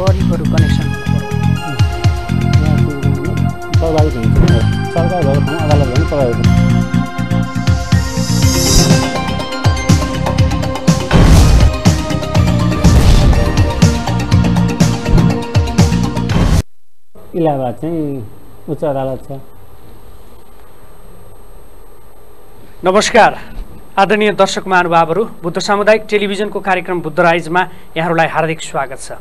गरिबहरू कनेक्सन प्रभावित हुन्छ सरकार भएको ठाउँ अदालत पनि प्रभावित हुन्छ इलाहाबाद चाहिँ उच्च अदालत छ। नमस्कार। आदरणीय दर्शक महानुभावहरू बुद्ध सामुदायिक टेलिभिजनको कार्यक्रम बुद्ध राइजमा यहाँहरूलाई हार्दिक स्वागत छ।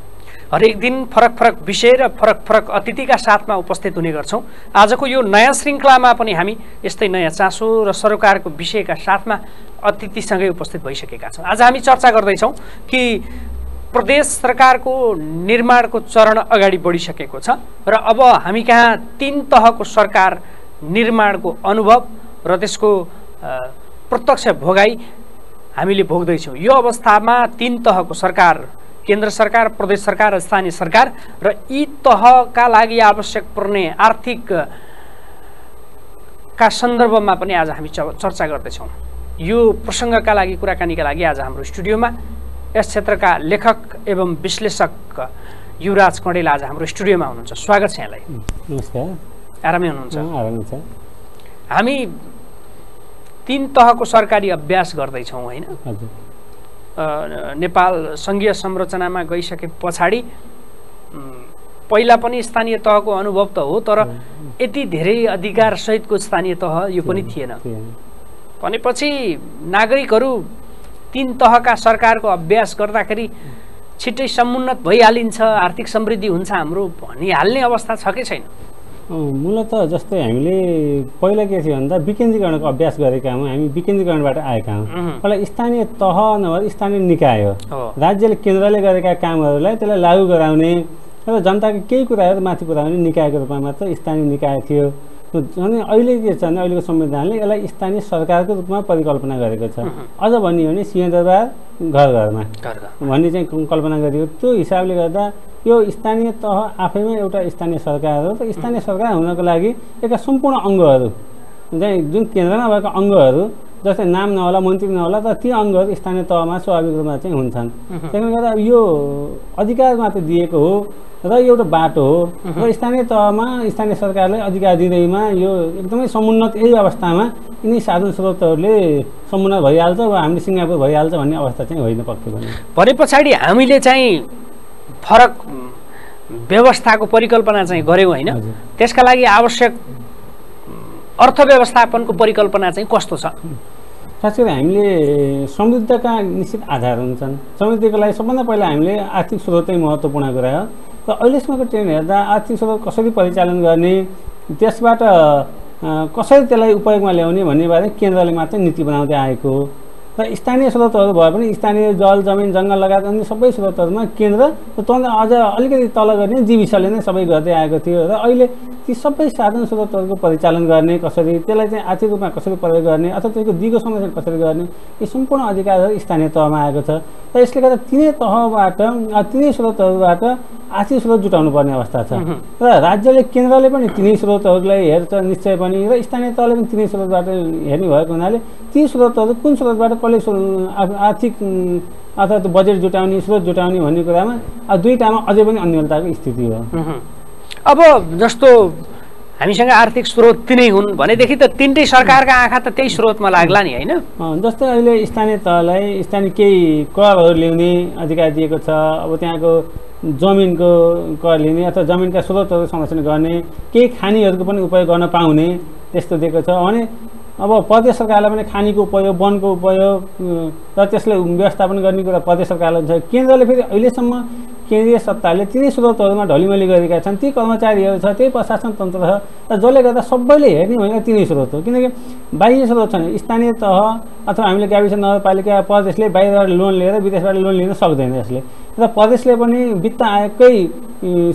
हरेक दिन फरक फरक विषय र फरक फरक अतिथिका साथमा उपस्थित हुने गर्छौँ। आजको यो नयाँ श्रृङ्खलामा पनि हामी यस्तै नयाँ चासो र सरोकारको विषयका साथमा अतिथिसँगै उपस्थित भइसकेका छौँ। आज हामी चर्चा गर्दैछौँ कि प्रदेश सरकारको निर्माणको चरण अगाडि बढिसकेको छ र अब हामी कहाँ तिन तहको सरकार निर्माणको अनुभव र त्यसको प्रत्यक्ष भोगाई हामीले भोग्दैछौँ। यो अवस्थामा तिन तहको सरकार केन्द्र सरकार प्रदेश सरकार र स्थानीय सरकार र यी तहका लागि आवश्यक पर्ने आर्थिक का सन्दर्भमा पनि आज हामी चर्चा गर्दैछौँ। यो प्रसङ्गका लागि कुराकानीका लागि आज हाम्रो स्टुडियोमा यस क्षेत्रका लेखक एवं विश्लेषक युवराज कँडेल आज हाम्रो स्टुडियोमा हुनुहुन्छ। स्वागत छ यहाँलाई। नमस्कार। आरामै हुनुहुन्छ। हामी तिन तहको सरकारी अभ्यास गर्दैछौँ होइन? नेपाल सङ्घीय संरचनामा गइसके पछाडि पहिला पनि स्थानीय तहको अनुभव त हो तर यति धेरै अधिकारसहितको स्थानीय तह यो पनि थिएन। भनेपछि नागरिकहरू तिन तहका सरकारको अभ्यास गर्दाखेरि छिट्टै समुन्नत भइहालिन्छ आर्थिक समृद्धि हुन्छ हाम्रो भनिहाल्ने अवस्था छ कि छैन? मूलत जस्तै हामीले पहिला के थियो भन्दा विकेन्द्रीकरणको अभ्यास गरेका हौँ हामी विकेन्द्रीकरणबाट आएका हौँ। पहिला स्थानीय तह नभएर स्थानीय निकाय हो। राज्यले केन्द्रले गरेका कामहरूलाई त्यसलाई लागू गराउने र जनताको केही कुराहरू माथि पुऱ्याउने निकायको रूपमा मात्र स्थानीय निकाय थियो। अनि अहिले के छ भने अहिलेको संविधानले यसलाई स्थानीय सरकारको रूपमा परिकल्पना गरेको छ। अझ भनियो भने सिंहदरबार घर घरमा। घर घर। भन्ने चाहिँ कल्पना गरियो। त्यो हिसाबले गर्दा यो स्थानीय तह आफैमा एउटा स्थानीय सरकार हो त स्थानीय सरकार हुनको लागि यसका सम्पूर्ण अङ्गहरू चाहिँ जुन केन्द्रमा भएका अङ्गहरू जस्तै नाम नहोला मन्त्री नहोला तर ती अङ्गहरू स्थानीय तहमा स्वाभाविक रूपमा चाहिँ हुन्छन्। त्यसले गर्दा यो अधिकार मात्र दिएको हो र एउटा बाटो हो र स्थानीय तहमा स्थानीय सरकारलाई अधिकार दिँदैमा यो एकदमै समुन्नत यही अवस्थामा यिनी साधन स्रोतहरूले समुन्नत भइहाल्छ वा हामीले सिङ्गापुर भइहाल्छ भन्ने अवस्था चाहिँ होइन पक्कै पनि। भने पछाडि हामीले चाहिँ फरक व्यवस्थाको परिकल्पना चाहिँ गऱ्यौँ होइन। त्यसका लागि आवश्यक अर्थव्यवस्थापनको परिकल्पना चाहिँ कस्तो छ? खास गरी हामीले समृद्धका निश्चित आधार हुन्छन्। समृद्धिको लागि सबभन्दा पहिला हामीले आर्थिक स्रोतै महत्त्वपूर्ण कुरा हो। र अहिलेसम्मको ट्रेन्ड हेर्दा आर्थिक स्रोत कसरी परिचालन गर्ने त्यसबाट कसरी त्यसलाई उपयोगमा ल्याउने भन्ने बारे केन्द्रले मात्र नीति बनाउँदै आएको हो। र स्थानीय स्रोतहरू भए पनि स्थानीय जल जमिन जङ्गल लगायत अन्य सबै स्रोतहरूमा केन्द्र र त्योभन्दा अझ अलिकति तल गर्ने जीविसले नै सबै गर्दै आएको थियो र अहिले ती सबै साधन स्रोतहरूको परिचालन गर्ने कसरी त्यसलाई चाहिँ आर्थिक रूपमा कसरी प्रयोग गर्ने अथवा त्यसको दिगो संरक्षण कसरी गर्ने यी सम्पूर्ण अधिकारहरू स्थानीय तहमा आएको छ। र यसले गर्दा तिनै तहबाट तिनै स्रोतहरूबाट आर्थिक स्रोत जुटाउनु पर्ने अवस्था छ। र राज्यले केन्द्रले पनि तिनै स्रोतहरूलाई हेर्छ निश्चय पनि र स्थानीय तहले पनि तिनै स्रोतबाट हेर्ने भएको हुनाले ती स्रोतहरू कुन स्रोतबाट कसले आर्थिक त्यो बजेट जुटाउने स्रोत जुटाउने भन्ने कुरामा दुईवटामा अझै पनि अन्यलताको स्थिति हो। अब जस्तो हामीसँग आर्थिक स्रोत तिनै हुन् भनेदेखि त तिनटै सरकारका आँखा त त्यही स्रोतमा लाग्ला नि होइन? जस्तै अहिले स्थानीय तहलाई स्थानीय केही करहरू ल्याउने अधिकार दिएको छ अब त्यहाँको जमिनको कर लिने अथवा जमिनका स्रोतहरू संरक्षण गर्ने केही खानीहरूको पनि उपयोग गर्न पाउने त्यस्तो दिएको छ। भने अब प्रदेश सरकारलाई पनि खानीको उपयोग वनको उपयोग र त्यसलाई व्यवस्थापन गर्ने कुरा प्रदेश सरकारलाई हुन्छ। केन्द्रले फेरि अहिलेसम्म केन्द्रीय सत्ताले तिनै स्रोतहरूमा ढलिमली गरेका छन् ती कर्मचारीहरू छ त्यही प्रशासन तन्त्र छ र जसले गर्दा सबैले हेर्ने भनेको तिनै स्रोत हो। किनकि बाह्य स्रोत छैन स्थानीय तह अथवा हामीले गाविस नगरपालिका प्रदेशले बाहिरबाट लोन लिएर विदेशबाट लोन लिन सक्दैन यसले। र प्रदेशले पनि वित्त आयोगकै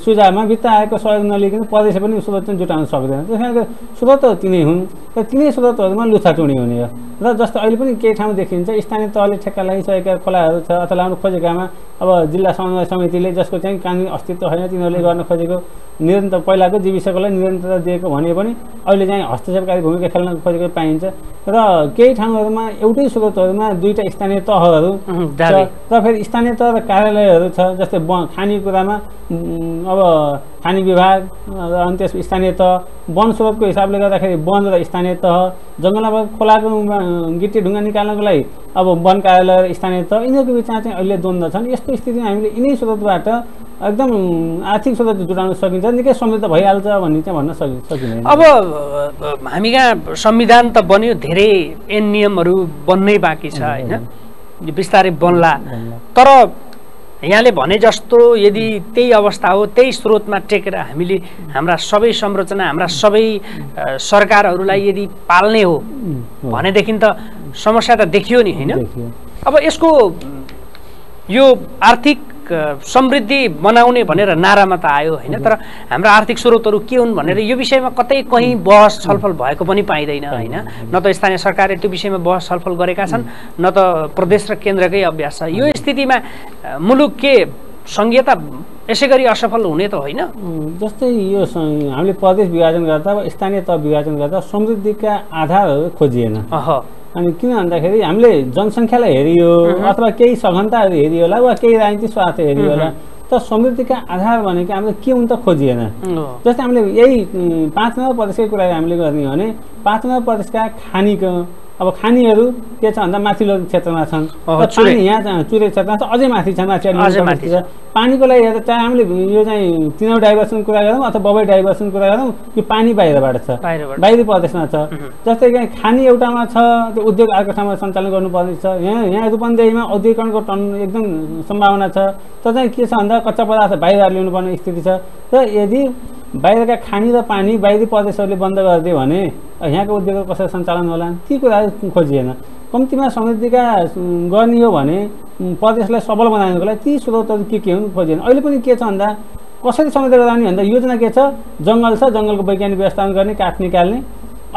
सुझावमा वित्त आयोगको सहयोग नलिकन प्रदेशले पनि स्रोत चाहिँ जुटाउन सक्दैन। त्यस कारणले स्रोत तिनै हुन् र तिनै स्रोतहरूमा लुछाचुडी हुने हो। र जस्तो अहिले पनि केही ठाउँ देखिन्छ स्थानीय तहले ठेक्का लगाइसकेका खोलाहरू छ अथवा लगाउन खोजेकामा अब जिल्ला समन्वय समितिले जसको चाहिँ कानुनी अस्तित्व छैन तिनीहरूले गर्न खोजेको निरन्तर पहिलाको जीविसकोलाई निरन्तरता दिएको भने पनि अहिले चाहिँ हस्तक्षेपकारी भूमिका खेल्न खोजेको पाइन्छ। र केही ठाउँहरूमा एउटै स्रोतहरूमा दुईवटा स्थानीय तहहरू र फेरि स्थानीय तह र कार्यालयहरू छ जस्तै ब खानेकुरामा अब खाने विभाग र अनि त्यस स्थानीय तह। वन स्रोतको हिसाबले गर्दाखेरि वन र स्थानीय तह। जङ्गलमा खोलाको गिटी ढुङ्गा निकाल्नको लागि अब वन कार्यालय र स्थानीय तह। यिनीहरूको बिचमा चाहिँ अहिले द्वन्द्व छन्। यस्तो स्थितिमा हामीले यिनै स्रोतबाट एकदम आर्थिक स्रोत जुटाउन सकिन्छ निकै समृद्ध भइहाल्छ भन्ने चाहिँ भन्न सकि सकिँदैन अब हामी कहाँ संविधान त बन्यो धेरै ऐन नियमहरू बन्नै बाँकी छ होइन यो बिस्तारै बन्ला। तर यहाँले भने जस्तो यदि त्यही अवस्था हो त्यही स्रोतमा टेकेर हामीले हाम्रा सबै संरचना हाम्रा सबै सरकारहरूलाई यदि पाल्ने हो। भनेदेखि त समस्या त देखियो नि होइन। अब यसको यो आर्थिक समृद्धि बनाउने भनेर नारामा त आयो होइन? तर हाम्रा आर्थिक स्रोतहरू के हुन् भनेर यो विषयमा कतै कहीँ बहस छलफल भएको पनि पाइँदैन होइन? न त स्थानीय सरकारले त्यो विषयमा बहस छलफल गरेका छन् न त प्रदेश र केन्द्रकै अभ्यास छ। यो स्थितिमा मुलुक के सङ्घीयता यसै गरी असफल हुने त होइन। जस्तै यो हामीले प्रदेश विभाजन गर्दा वा स्थानीय तह विभाजन गर्दा समृद्धिका आधारहरू खोजिएन। अनि किन भन्दाखेरि हामीले जनसङ्ख्यालाई हेरियो अथवा केही सघनताहरू हेरियो होला वा केही राजनीतिक स्वार्थ हेरियो होला तर समृद्धिका आधार भनेको हामीले के हुन् त खोजिएन। जस्तै हामीले यही पाँच नम्बर प्रदेशकै कुरा हामीले गर्ने हो भने पाँच नम्बर प्रदेशका खानीको अब खानीहरू के छ भन्दा माथिल्लो क्षेत्रमा छन्। पानी यहाँ चुरे क्षेत्रमा छ। अझै माथि छ माथि माथि छ। पानीको लागि हेर्दा चाहे हामीले यो चाहिँ तिनौँ डाइभर्सन कुरा गरौँ अथवा बबई डाइभर्सन कुरा गरौँ यो पानी बाहिरबाट छ। बाहिरी प्रदेशमा छ जस्तै कि खानी एउटामा छ त्यो उद्योग अर्को ठाउँमा सञ्चालन गर्नुपर्ने छ। यहाँ यहाँ रूपन्देहीमा औद्योगिकरणको टन एकदम सम्भावना छ। तर चाहिँ के छ भन्दा कच्चा पदार्थ बाहिर ल्याउनुपर्ने स्थिति छ। र यदि बाहिरका खानी र पानी बाहिरी प्रदेशहरूले बन्द गरिदियो भने यहाँको उद्योगहरू कसरी सञ्चालन होला? ती कुराहरू खोजिएन। कम्तीमा समृद्धिका गर्ने हो भने प्रदेशलाई सबल बनाउनको लागि ती स्रोतहरू के के हुन् खोजिएन। अहिले पनि के छ भन्दा कसरी समृद्ध गराउने भन्दा योजना के छ? जङ्गल छ जङ्गलको वैज्ञानिक व्यवस्थापन गर्ने काठ निकाल्ने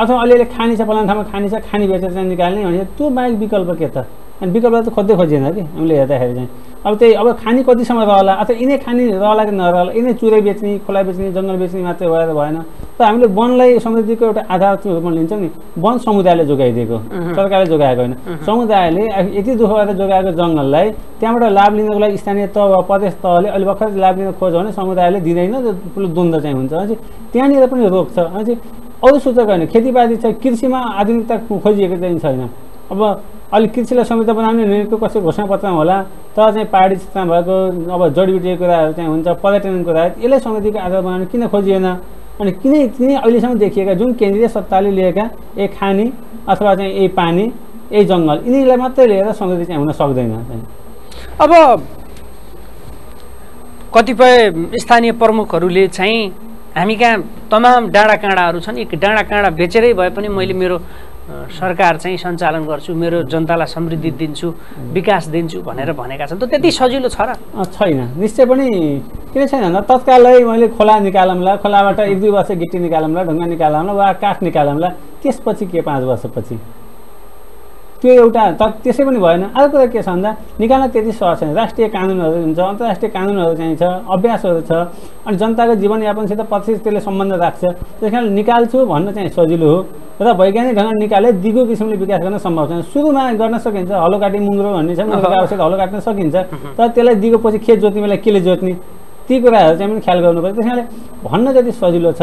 अथवा अलिअलि खानी छ फलाना ठाउँमा खानी छ खानी बेचेर चाहिँ निकाल्ने भने त्यो बाहेक विकल्प के त? अनि विकल्प त खोज्दै खोजिएन कि? हामीले हेर्दाखेरि चाहिँ। अब त्यही अब खानी कतिसम्म रहला? अथवा यिनै खानी रहला कि नरहला? यिनै चुरे बेच्ने खोला बेच्ने जङ्गल बेच्ने मात्रै भएर भएन। त हामीले वनलाई समृद्धिको एउटा आधार रूपमा लिन्छौँ नि। वन समुदायले जोगाइदिएको। सरकारले जोगाएको होइन। समुदायले यति दुःख गरेर जोगाएको जङ्गललाई त्यहाँबाट लाभ लिनको लागि स्थानीय तह वा प्रदेश तहले अहिले भर्खर लाभ लिन खोज्यो भने समुदायले दिँदैन। ठुलो द्वन्द्व चाहिँ हुन्छ। अनि त्यहाँनिर पनि रोक छ। अनि अरू सूचक होइन खेतीपाती छ कृषिमा आधुनिकता खोजिएको चाहिँ छैन। अब अलिक कृषिलाई समृद्ध बनाउने निर्णयको कसै घोषणापत्रमा होला। तर चाहिँ पहाडी क्षेत्रमा भएको अब जडीबुटीको कुराहरू चाहिँ हुन्छ पर्यटनको कुराहरू यसलाई समृद्धिको आधार बनाउन किन खोजिएन? अनि किनै किनै अहिलेसम्म देखिएका जुन केन्द्रीय सत्ताले लिएका ए खानी अथवा चाहिँ ए पानी ए जङ्गल यिनीलाई मात्रै लिएर समृद्धि चाहिँ हुन सक्दैन। अब कतिपय स्थानीय प्रमुखहरूले चाहिँ हामी कहाँ तमाम डाँडा काँडाहरू छन् एक डाँडा काँडा बेचेरै भए पनि मैले मेरो सरकार चाहिँ सञ्चालन गर्छु मेरो जनतालाई समृद्धि दिन्छु विकास दिन्छु भनेर भनेका छन्। त त्यति सजिलो छ र? छैन। निश्चय पनि किन छैन भन्दा तत्कालै मैले खोला निकालौँला खोलाबाट एक दुई वर्ष गिटी निकालौँला ढुङ्गा निकालौँला वा काठ निकालौँला त्यसपछि के पाँच वर्षपछि? त्यो एउटा त त्यसै पनि भएन। अर्को कुरा के छ भन्दा निकाल्न त्यति सहज छैन। राष्ट्रिय कानुनहरू हुन्छ अन्तर्राष्ट्रिय कानुनहरू चाहिँ छ अभ्यासहरू छ अनि जनताको जीवनयापनसित प्रत्यक्ष त्यसले सम्बन्ध राख्छ। त्यस कारण निकाल्छु भन्न चाहिँ सजिलो हो र वैज्ञानिक ढङ्गले निकाले दिगो किसिमले विकास गर्न सम्भव छैन। सुरुमा गर्न सकिन्छ हलो काटी मुङ्ग्रो भन्ने छ आवश्यक हलो काट्न सकिन्छ तर त्यसलाई दिगो पछि खेत जोत्ने बेला केले जोत्ने? ती कुराहरू चाहिँ पनि ख्याल गर्नुपर्छ। त्यस कारणले भन्न जति सजिलो छ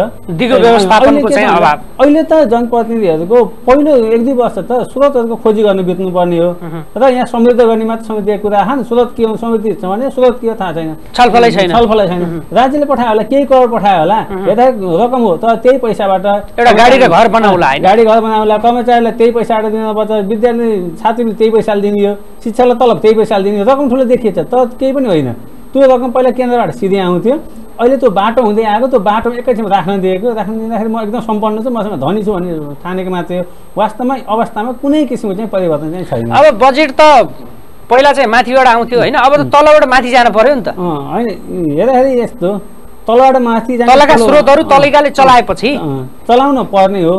अहिले त जनप्रतिनिधिहरूको पहिलो एक दुई वर्ष त स्रोतहरूको खोजी गर्न बित्नुपर्ने हो। र यहाँ समृद्ध गर्ने मात्र समृद्धिको कुरा हान स्रोत के हो समृद्धि छ भने स्रोत के हो थाहा छैन। छलफलै छैन। छलफलै छैन। राज्यले पठायो होला केही करोड पठायो होला। हेर्दा रकम हो तर त्यही पैसाबाट एउटा गाडी र घर बनाउला गाडी घर बनाउला कर्मचारीलाई त्यही पैसाबाट दिनुपर्छ विद्यार्थी छात्रीले त्यही पैसाले दिने हो शिक्षालाई तलब त्यही पैसाले दिने हो रकम ठुलो देखिएछ तर केही पनि होइन। त्यो रकम पहिला केन्द्रबाट सिधै आउँथ्यो। अहिले त्यो बाटो हुँदै आएको त्यो बाटो एकैछिन राख्न दिएको। राख्न दिँदाखेरि म एकदम सम्पन्न छु मसँग धनी छु भन्ने ठानेको मात्रै हो। वास्तवमा अवस्थामा कुनै किसिमको चाहिँ परिवर्तन चाहिँ छैन। अब बजेट त पहिला चाहिँ माथिबाट आउँथ्यो होइन अब त तलबाट माथि जानु पर्यो नि त। होइन हेर्दाखेरि यस्तो तलबाट माथि जाने तलका स्रोतहरू तलैकाले चलाएपछि। चलाउन पर्ने हो।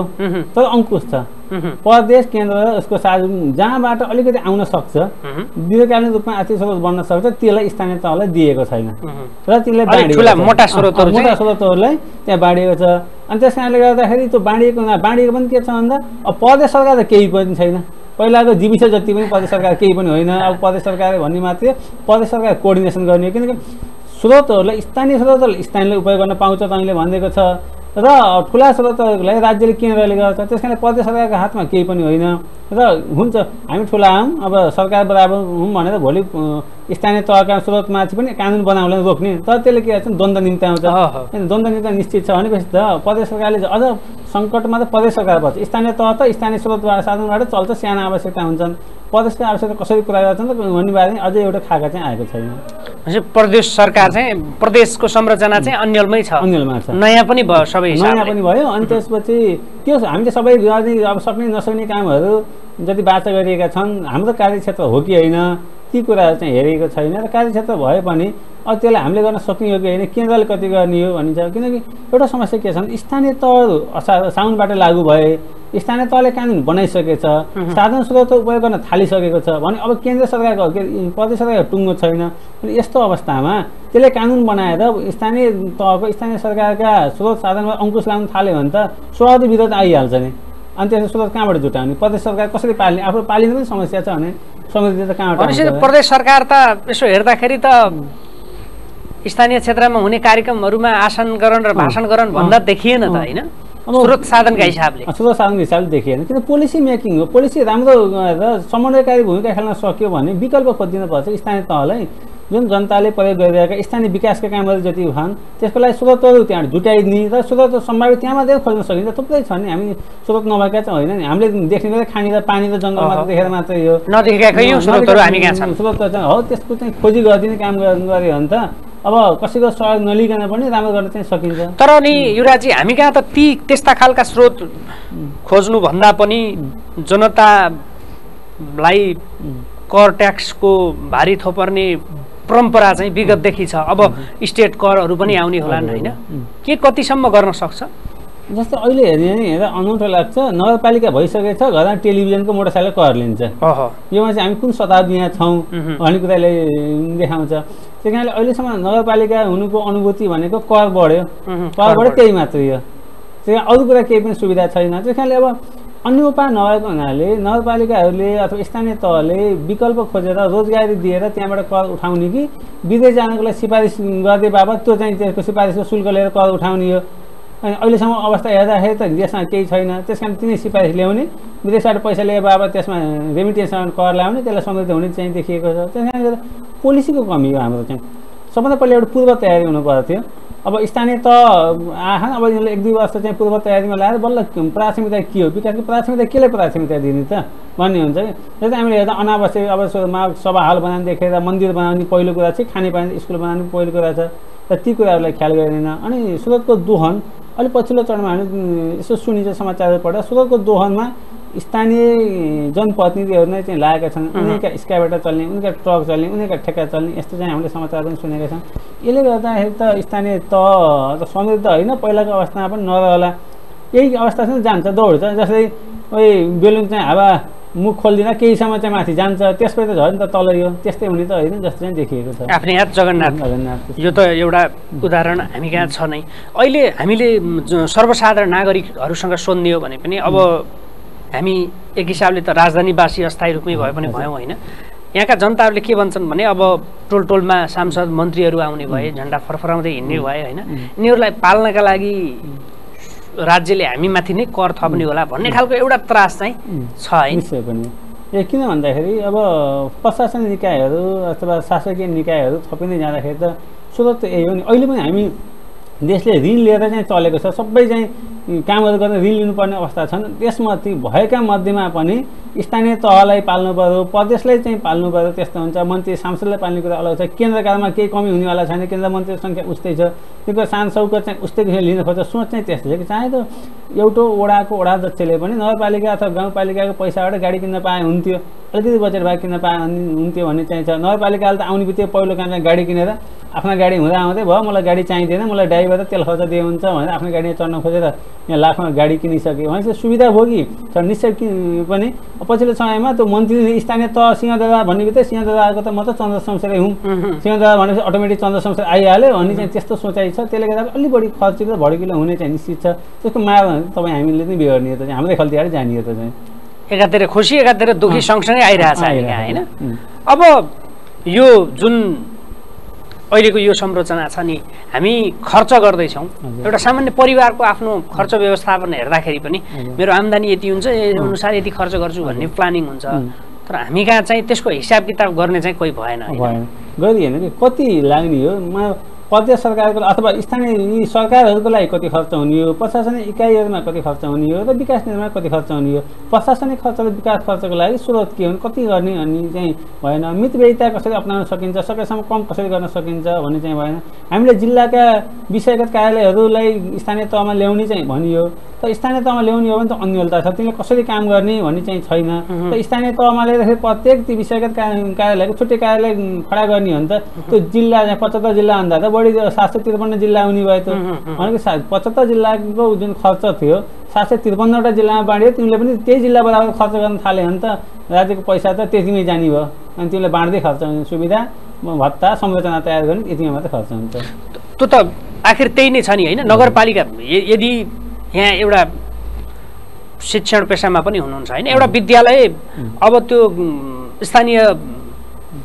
तर अङ्कुश छ। प्रदेश केन्द्र उसको साझ जहाँबाट अलिकति आउन सक्छ दीर्घकालीन रूपमा आर्थिक स्रोत बन्न सक्छ त्यसलाई स्थानीय तहलाई दिएको छैन। र त्यसलाई। मोटा स्रोतहरूलाई त्यहाँ बाँडिएको छ। अनि त्यस कारणले गर्दाखेरि त्यो बाँडिएको बाँडिएको पनि के छ भन्दा अब प्रदेश सरकार त केही पनि छैन। पहिलाको जीविस जति पनि प्रदेश सरकार केही पनि होइन। अब प्रदेश सरकार भन्ने मात्रै प्रदेश सरकार कोअर्डिनेसन गर्ने किनकि स्रोतहरूलाई स्थानीय स्रोतहरूलाई स्थानीयले उपयोग गर्न पाउँछ तपाईँले भनिदिएको छ। र ठुला स्रोतहरूलाई राज्यले केन्द्रले गर्छ? त्यस कारणले प्रदेश सरकारको हातमा केही पनि होइन। र हुन्छ हामी ठुला हौँ अब सरकार बराबर हौँ भनेर भोलि स्थानीय तहका स्रोतमाथि पनि कानुन बनाउन रोक्ने। तर त्यसले के गर्छ? द्वन्द्व निम्त्याउँछ अहँ। होइन, द्वन्द्व निम्ति निश्चित छ भनेपछि त प्रदेश सरकारले अझ सङ्कटमा त प्रदेश सरकार पर्छ। स्थानीय तह त स्थानीय स्रोतबाट साधनबाट चल्छ साना आवश्यकता हुन्छन्। प्रदेशको आवश्यकता कसरी पुरा गर्छन् त भन्ने बारे अझै एउटा खाका चाहिँ आएको छैन। प्रदेश सरकार चाहिँ प्रदेशको संरचना चाहिँ अन्यलमै छ। अन्यलमा छ। नयाँ पनि भयो सबै नयाँ पनि भयो अनि त्यसपछि के हो हामीले सबै गर्ने अब सक्ने नसक्ने कामहरू जति वाचा गरिएका छन् हाम्रो कार्यक्षेत्र हो कि होइन ती कुराहरू चाहिँ हेरेको छैन। र कार्यक्षेत्र भए पनि अब त्यसलाई हामीले गर्न सक्ने हो कि होइन? केन्द्रले कति गर्ने हो भनिन्छ। किनकि एउटा समस्या के छ भने स्थानीय तहहरू असा साउनबाट लागू भए स्थानीय तहले कानुन बनाइसकेछ साधन स्रोत उपयोग गर्न थालिसकेको छ भने अब केन्द्र सरकारको के प्रदेश सरकारको टुङ्गो छैन। अनि यस्तो अवस्थामा त्यसले कानुन बनाएर स्थानीय तहको स्थानीय सरकारका स्रोत साधनमा अङ्कुश लगाउन थाल्यो भने त स्वाभाविक विरोध आइहाल्छ नि। अनि त्यसको स्रोत कहाँबाट जुटाउने? प्रदेश सरकार कसरी पाल्ने? आफू पालिने पनि समस्या छ भने समृद्धि त कहाँबाट? प्रदेश सरकार त यसो हेर्दाखेरि त स्थानीय क्षेत्रमा हुने कार्यक्रमहरूमा आसन गरन र भाषण गरन भन्दा देखिएन त होइन? स्रोत साधनका हिसाबले। स्रोत साधनको हिसाबले देखिएन। किन पोलिसी मेकिङ हो? पोलिसी राम्रो समन्वयकारी भूमिका खेल्न सक्यो भने विकल्प खोजिदिनुपर्छ स्थानीय तहलाई। जुन जनताले प्रयोग गरिरहेका स्थानीय विकासका कामहरू जति छन् त्यसको लागि स्रोतहरू त्यहाँ जुटाइदिने र स्रोत सम्भावित त्यहाँ मात्रै खोज्न सकिन्छ। थुप्रै छ नि। हामी स्रोत नभएका चाहिँ होइन नि। हामीले देख्ने गरेर खाने र पानी र जङ्गल मात्र अहँ। देखेर मात्रै हो। स्रोतहरू हामी कहाँ छन्? स्रोत चाहिँ हो। त्यसको चाहिँ खोजी गरिदिने काम गर्नु गऱ्यो भने त अब कसैको सहयोग नलिकन पनि राम्रो गर्न चाहिँ सकिन्छ। तर नि युवराजी हामी कहाँ त ती त्यस्ता खालका स्रोत खोज्नु भन्दा पनि जनतालाई कर ट्याक्सको भारी थोपर्ने परम्परा चाहिँ विगतदेखि छ अब स्टेट करहरू पनि आउने होलान् होइन। के कतिसम्म गर्न सक्छ? जस्तो अहिले हेर्ने नि हेर्दा अनौठो लाग्छ नगरपालिका भइसकेछ घरमा टेलिभिजनको मोटरसाइकल कर लिन्छ। योमा चाहिँ हामी कुन शताब्दीमा छौँ। भन्ने कुराले देखाउँछ। त्यही कारणले अहिलेसम्म नगरपालिका हुनुको अनुभूति भनेको कर बढ्यो। कर बढ्यो। त्यही मात्रै हो। त्यही कारण अरू कुरा केही पनि सुविधा छैन। त्यस कारणले अब अन्य उपाय नभएको हुनाले नगरपालिकाहरूले अथवा स्थानीय तहले विकल्प खोजेर रोजगारी दिएर त्यहाँबाट कर उठाउने कि विदेश जानको लागि सिफारिस गर्दै बाबत त्यो चाहिँ त्यसको सिफारिसको शुल्क लिएर कर उठाउने हो। अनि अहिलेसम्म अवस्था हेर्दाखेरि त देशमा केही छैन। त्यस कारण तिनै सिफारिस ल्याउने विदेशबाट पैसा लिए बाबत त्यसमा रेमिटेन्समा कर ल्याउने त्यसलाई समृद्ध हुने चाहिँ देखिएको छ। त्यस कारणले गर्दा पोलिसीको कमी हो हाम्रो चाहिँ। सबभन्दा पहिला एउटा पूर्व तयारी हुनु पर्थ्यो अब स्थानीय त आएन अब यिनीहरूले एक दुई वर्ष चाहिँ पूर्व तयारीमा ल्याएर बल्ल प्राथमिकता के हो? विकासको प्राथमिकता केलाई प्राथमिकता दिने त? भन्ने हुन्छ कि? जस्तै हामीले हेर्दा अनावश्यक अब सभा हल बनाउने देखेर मन्दिर बनाउने पहिलो कुरा चाहिँ खानेपानी स्कुल बनाउने पहिलो कुरा छ। र ती कुराहरूलाई ख्याल गरिँदैन। अनि स्रोतको दोहन अलिक पछिल्लो चरणमा हामी यसो सुनिन्छ पढ्दा स्रोतको दोहनमा स्थानीय जनप्रतिनिधिहरू नै चाहिँ लागेका छन्। उनीहरूका स्काइबाट चल्ने उनीहरूका ट्रक चल्ने उनीहरूका ठेक्का चल्ने यस्तो चाहिँ हामीले समाचार पनि सुनेका छौँ। यसले गर्दाखेरि त स्थानीय तह त समृद्ध होइन। पहिलाको अवस्थामा पनि नरहला। यही अवस्थासम्म जान्छ दौड्छ। जस्तै ओइ बेलुन चाहिँ हावा मुख खोलिदिँदा केही समय चाहिँ माथि जान्छ त्यसपछि त झन् त तल यो त्यस्तै हुने त होइन जस्तो चाहिँ देखिएको छ। आफ्नै हात जगन्नाथ। जगन्नाथ। यो त एउटा उदाहरण हामी कहाँ छ नै। अहिले हामीले सर्वसाधारण नागरिकहरूसँग सोध्ने हो भने पनि अब हामी एक हिसाबले त राजधानीवासी अस्थायी रूपमै भए पनि भयौँ होइन। यहाँका जनताहरूले के भन्छन् भने अब टोल टोलमा सांसद मन्त्रीहरू आउने भए झन्डा फरफराउँदै हिँड्ने भए होइन। यिनीहरूलाई पाल्नका लागि राज्यले हामीमाथि नै कर थप्ने होला भन्ने खालको एउटा त्रास चाहिँ छ है। ए किन भन्दाखेरि अब प्रशासनिक निकायहरू अथवा शासकीय निकायहरू थपिँदै जाँदाखेरि त स्रोत त यही हो नि। अहिले पनि हामी देशले ऋण लिएर चाहिँ चलेको छ। सबै चाहिँ कामहरू गर्न ऋण लिनुपर्ने अवस्था छन्। त्यसमध्ये भएका मध्येमा पनि स्थानीय तहलाई पाल्नु पऱ्यो प्रदेशलाई चाहिँ पाल्नु पऱ्यो त्यस्तो हुन्छ। मन्त्री सांसदलाई पाल्ने कुरा अलग छ। केन्द्रकालमा केही कमी हुनेवाला छैन। केन्द्र मन्त्रीको सङ्ख्या उस्तै छ। त्यसको सान सौकत चाहिँ उस्तै किसिमले लिन खोज्छ। सोच चाहिँ त्यस्तो छ कि चाहे त एउटा वडाको वडा अध्यक्षले पनि नगरपालिका अथवा गाउँपालिकाको पैसाबाट गाडी किन्न पाए हुन्थ्यो अलिकति बजेट भए किन्न पाए हुन्- हुन्थ्यो भन्ने चाहिँ छ। नगरपालिकाले त आउने बित्तिकै पहिलो काम चाहिँ गाडी किनेर आफ्ना गाडी हुँदा आउँदै भयो मलाई गाडी चाहिँदैन मलाई ड्राइभर त तेल खर्च दिए हुन्छ भनेर आफ्नो गाडीमा चढ्न खोजेर यहाँ लाखमा गाडी किनिसक्यो भनेपछि सुविधा भयो कि? तर निश्चय पनि पछिल्लो समयमा त्यो मन्त्री स्थानीय तह सिंहदरबार भन्ने बित्तिकै सिंहदरबारको त म त चन्द्र शमशेरै हुँ सिंहदरबार भनेपछि अटोमेटिक चन्द्र शमशेर आइहाल्यो भन्ने चाहिँ त्यस्तो सोचाइ छ। त्यसले गर्दा अलिक बढी खर्चिलो र भड्किलो हुने चाहिँ निश्चित छ। त्यसको माया तपाईँ हामीले नै बिहोर्ने हो त चाहिँ हाम्रै खल्तीबाट जानियो त चाहिँ। एकातिर खुसी एकातिर दुःखी सँगसँगै आइरहेछ होइन. अब यो जुन अहिलेको यो संरचना छ नि हामी खर्च गर्दैछौँ। एउटा सामान्य परिवारको आफ्नो खर्च व्यवस्थापन हेर्दाखेरि पनि। मेरो आम्दानी यति हुन्छ अनुसार यति खर्च गर्छु भन्ने प्लानिङ हुन्छ। तर हामी कहाँ चाहिँ त्यसको हिसाब किताब गर्ने चाहिँ कोही भएन? भएन। गरिएन कि कति लाग्ने हो? प्रदेश सरकारको अथवा स्थानीय सरकारहरूको लागि कति खर्च हुने हो? प्रशासनिक इकाइहरूमा कति खर्च हुने हो? र विकास निर्माण कति खर्च हुने हो? प्रशासनिक खर्च र विकास खर्चको लागि स्रोत के हुन्? कति गर्ने भन्ने चाहिँ भएन? मितव्ययिता कसरी अप्नाउन सकिन्छ? सकेसम्म कम कसरी गर्न सकिन्छ भन्ने चाहिँ भएन। हामीले जिल्लाका विषयगत कार्यालयहरूलाई स्थानीय तहमा ल्याउने चाहिँ भनियो। त स्थानीय तहमा ल्याउने हो भने त अन्यलता छ। तिमीले कसरी काम गर्ने भन्ने चाहिँ छैन। त स्थानीय तहमा ल्याउँदाखेरि प्रत्येक ती विषयगत कार्य- कार्यालयको छुट्टै कार्यालय खडा गर्ने हो भने त त्यो जिल्ला चाहिँ पचहत्तर जिल्ला भन्दा त बढी सात सय त्रिपन्न जिल्ला हुने भयो त। भनेको सा पचहत्तर जिल्लाको जुन खर्च थियो सात सय त्रिपन्नवटा जिल्लामा बाँड्यो तिमीले पनि त्यही जिल्ला बराबर खर्च गर्न थाल्यो भने त। राज्यको पैसा त त्यतिमै जाने भयो। अनि तिमीले बाँड्दै खर्च हुने सुविधा भत्ता संरचना तयार गर्ने यतिमा मात्रै खर्च हुन्छ। त्यो त आखिर त्यही नै छ नि होइन? नगरपालिका यदि यहाँ एउटा शिक्षण पेसामा पनि हुनुहुन्छ होइन? एउटा विद्यालय अब त्यो स्थानीय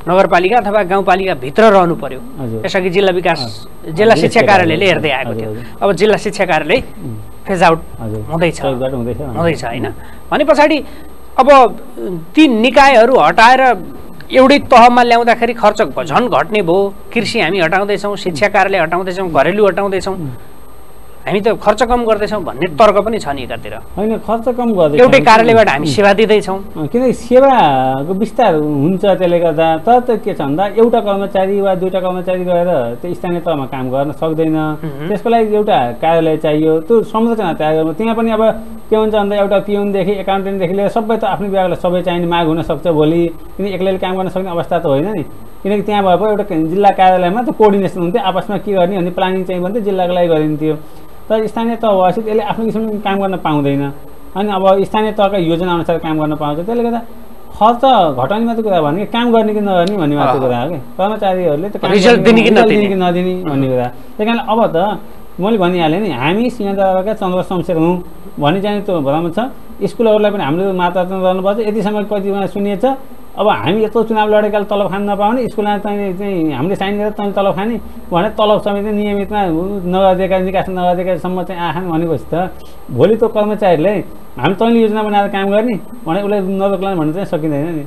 नगरपालिका अथवा गाउँपालिकाभित्र रहनु पर्यो। यसअघि जिल्ला विकास जिल्ला शिक्षा कार्यालयले कार्यालय, हेर्दै आएको थियो। अब जिल्ला शिक्षा कार्यालय फेज आउट हुँदैछ। हुँदैछ। होइन। भने पछाडि अब ती निकायहरू हटाएर एउटै तहमा ल्याउँदाखेरि खर्च झन् घट्ने भयो। कृषि हामी हटाउँदैछौँ शिक्षा कार्यालय हटाउँदैछौँ घरेलु हटाउँदैछौँ। हामी त खर्च कम गर्दैछौँ भन्ने तर्क पनि छ नि एकातिर होइन खर्च कम गर्दै एउटै कार्यालयबाट हामी सेवा दिँदैछौँ। किनकि सेवाको विस्तार हुन्छ त्यसले गर्दा। तर त के छ भन्दा एउटा कर्मचारी वा दुईवटा कर्मचारी गएर त्यो स्थानीय तहमा काम गर्न सक्दैन। त्यसको लागि एउटा कार्यालय चाहियो। त्यो संरचना तयार गर्नु। त्यहाँ पनि अब के हुन्छ भन्दा एउटा पिउनदेखि एकाउन्टेन्टदेखि लिएर सबै त आफ्नो विभागलाई सबै चाहिने माग हुनसक्छ भोलि। किन एक्लैले काम गर्न सक्ने अवस्था त होइन नि। किनकि त्यहाँ भएको एउटा जिल्ला कार्यालयमा त कोअर्डिनेसन हुन्थ्यो। आपसमा के गर्ने भन्ने प्लानिङ चाहिँ भन्थ्यो जिल्लाको लागि गरिन्थ्यो। तर स्थानीय तह भएपछि त्यसले आफ्नो किसिमले काम गर्न पाउँदैन। अनि अब स्थानीय तहका योजना अनुसार काम गर्न पाउँछ। त्यसले गर्दा खर्च घटाउने मात्रै कुरा भने काम गर्ने कि नगर्ने भन्ने मात्रै। कुरा हो कि। कर्मचारीहरूले त रिजल्ट दिने कि नदिने? दिने कि नदिने भन्ने कुरा। त्यही कारण अब त मैले भनिहालेँ नि हामी सिंहदरबारका चन्द्र शमशेर हौँ भन्ने चाहिँ त्यो भ्रम छ। स्कुलहरूलाई पनि हामीले मातार्जन गर्नुपर्छ। यतिसम्म कतिमा सुनिएछ। अब हामी यत्रो चुनाव लडेकाले तलब खान नपाउने स्कुलमा तैँले चाहिँ हामीले साइन गरेर तैँले तलब खाने भने तलब समेत नियमितमा नगरिदिएका निकास नगरिदिएकासम्म चाहिँ आखान भनेपछि त भोलि त कर्मचारीहरूले हामी तैँले योजना बनाएर काम गर्ने भने उसलाई नरोक्लान् भन्नु चाहिँ सकिँदैन नि।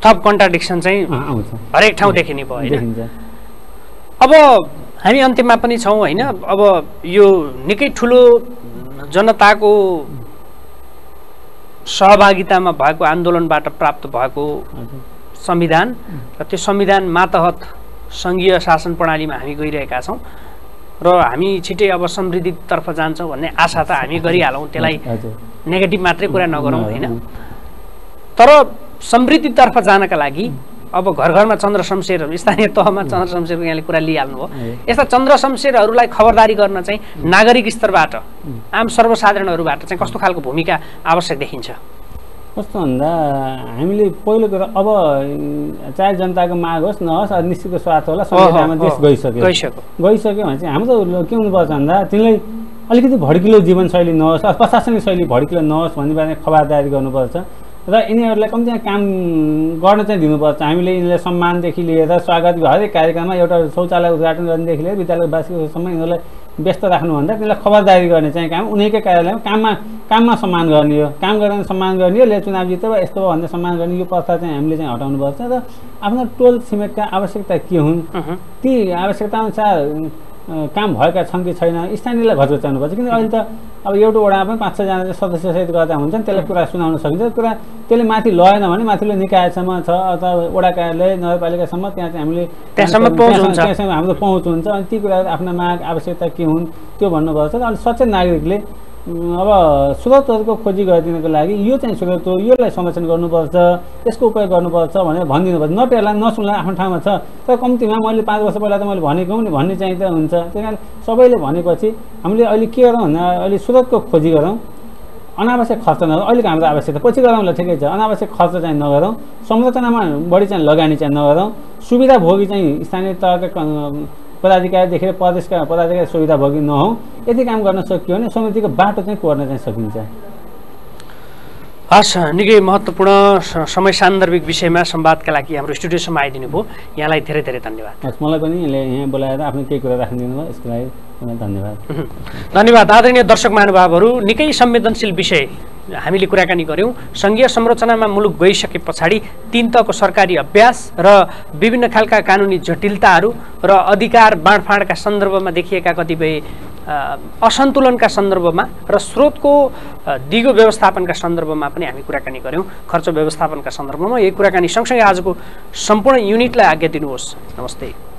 थप कन्ट्राडिक्सन चाहिँ आउँछ। हरेक ठाउँ देखिने भयो देखिन्छ। अब हामी अन्त्यमा पनि छौँ होइन? अब यो निकै ठुलो जनताको सहभागितामा भएको आन्दोलनबाट प्राप्त भएको संविधान र त्यो संविधान मातहत सङ्घीय शासन प्रणालीमा हामी गइरहेका छौँ र हामी छिट्टै अब समृद्धितर्फ जान्छौँ भन्ने आशा त हामी गरिहालौँ त्यसलाई नेगेटिभ मात्रै कुरा नगरौँ होइन? तर समृद्धितर्फ जानका लागि अब घर घरमा चन्द्र शमशेर स्थानीय तहमा चन्द्र शमशेरको यहाँले कुरा लिइहाल्नुभयो। यस्ता चन्द्र शमशेरहरूलाई खबरदारी गर्न चाहिँ नागरिक स्तरबाट आम सर्वसाधारणहरूबाट चाहिँ कस्तो खालको भूमिका आवश्यक देखिन्छ? कस्तो भन्दा हामीले पहिलो कुरा अब चाहे जनताको माग होस् नहोस् निश्चितको स्वार्थ होला संविधानमा देश गइसक्यो। गइसक्यो। गइसक्यो भने चाहिँ हाम्रो के हुनुपर्छ भन्दा तिमीलाई अलिकति भड्किलो जीवनशैली नहोस् प्रशासनिक शैली भड्किलो नहोस् भन्ने बारेमा खबरदारी गर्नुपर्छ। र यिनीहरूलाई कम्तीमा काम गर्न चाहिँ दिनुपर्छ। हामीले यिनीहरूलाई सम्मानदेखि लिएर स्वागत हरेक कार्यक्रममा एउटा शौचालय उद्घाटन गर्नेदेखि लिएर विद्यालयवासीसम्म यिनीहरूलाई व्यस्त राख्नुभन्दा तिनीहरूलाई खबरदारी गर्ने चाहिँ काम उनीकै कार्यालयमा काममा काममा सम्मान गर्ने हो। काम गरेर सम्मान गर्ने हो ले चुनाव जित्यो वा यस्तो भन्ने सम्मान गर्ने यो प्रथा चाहिँ हामीले चाहिँ हटाउनुपर्छ। र आफ्नो टोल छिमेकका आवश्यकता के हुन्। ती आवश्यकता अनुसार काम भएका छन् कि छैन स्थानीयलाई घचघचाउनुपर्छ किन अहिले त अब एउटा वडामा पनि पाँच छजना सदस्यसहित गर्दा हुन्छन् त्यसलाई कुरा सुनाउन सकिन्छ। कुरा त्यसले माथि लगेन भने माथिल्लो निकायसम्म छ अथवा वडा कार्यालय नगरपालिकासम्म त्यहाँ चाहिँ हामीले त्यहाँसम्म हुन्छ। हाम्रो पहुँच हुन्छ। अनि ती कुराहरू आफ्ना माग आवश्यकता के हुन् त्यो भन्नुपर्छ अनि सचेत नागरिकले अब स्रोतहरूको खोजी गरिदिनको लागि यो चाहिँ स्रोत हो यसलाई संरक्षण गर्नुपर्छ यसको उपयोग गर्नुपर्छ भनेर भनिदिनुपर्छ नटेर्ला नसुन्ला आफ्नो ठाउँमा छ। तर कम्तीमा मैले पाँच वर्ष पहिला त मैले भनेको नि भन्ने चाहिँ त हुन्छ। त्यही कारण सबैले भनेपछि हामीले अहिले के गरौँ भन्दा अहिले स्रोतको खोजी गरौँ। अनावश्यक खर्च नगरौँ। अहिलेको हाम्रो आवश्यकता। पछि गरौँला ठिकै छ। अनावश्यक खर्च चाहिँ नगरौँ। संरचनामा बढी चाहिँ लगानी चाहिँ नगरौँ। सुविधा भोगी चाहिँ स्थानीय तहका पदाधिकारीदेखि लिएर प्रदेशका पदाधिकारी सुविधा भोगी नहौँ यति काम गर्न सकियो भने समितिको बाटो चाहिँ कोर्न चाहिँ सकिन्छ। हस् निकै महत्त्वपूर्ण समय सान्दर्भिक विषयमा संवादका लागि हाम्रो स्टुडियोसम्म आइदिनु भयो। यहाँलाई धेरै धेरै धन्यवाद। हस् मलाई पनि यहाँ बोलाएर आफ्नो केही कुरा राखिदिनु भयो यसको लागि धन्यवाद। धन्यवाद। आदरणीय दर्शक महानुभावहरू निकै संवेदनशील विषय हामीले कुराकानी गऱ्यौँ सङ्घीय संरचनामा मुलुक गइसके पछाडि तिन तहको सरकारी अभ्यास र विभिन्न खालका कानुनी जटिलताहरू र अधिकार बाँडफाँडका सन्दर्भमा देखिएका कतिपय असन्तुलनका सन्दर्भमा र स्रोतको दिगो व्यवस्थापनका सन्दर्भमा पनि हामी कुराकानी गऱ्यौँ। खर्च व्यवस्थापनका सन्दर्भमा यही कुराकानी सँगसँगै आजको सम्पूर्ण युनिटलाई आज्ञा दिनुहोस्। नमस्ते।